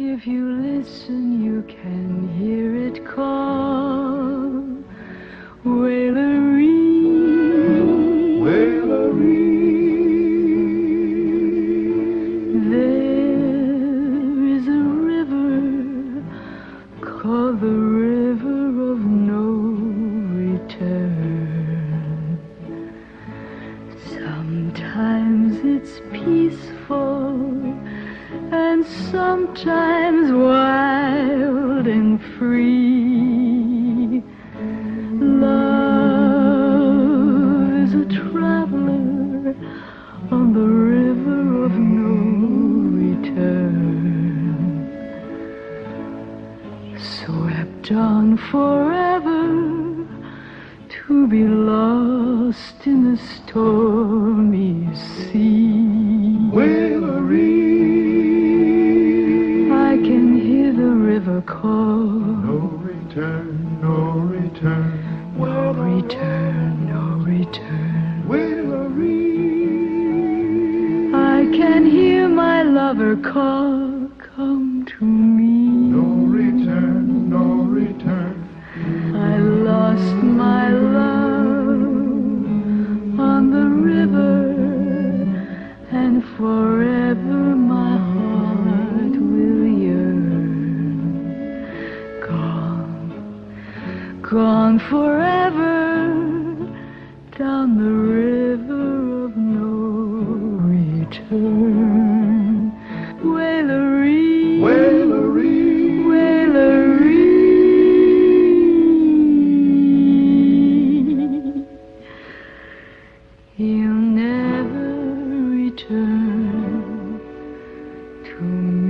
If you listen, you can hear it call. Wailery. There is a river called the river of no return. Sometimes it's peaceful and sometimes wild and free. Love is a traveler on the river of no return. Swept on forever to be lost in the stormy sea. River call. No return, no return. No return, no return. I can hear my lover call. gone forever down the river of no return. Wailery, Wailery, Wailery. He'll never return to me.